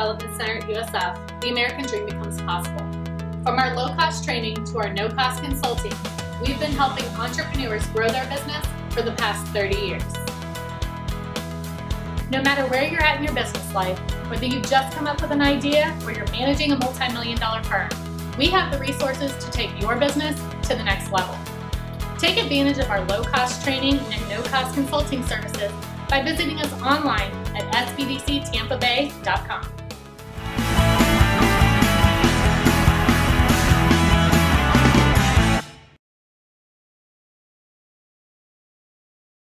Development Center at USF, the American dream becomes possible. From our low-cost training to our no-cost consulting, we've been helping entrepreneurs grow their business for the past 30 years. No matter where you're at in your business life, whether you've just come up with an idea or you're managing a multi-million dollar firm, we have the resources to take your business to the next level. Take advantage of our low-cost training and no-cost consulting services by visiting us online at sbdctampabay.com.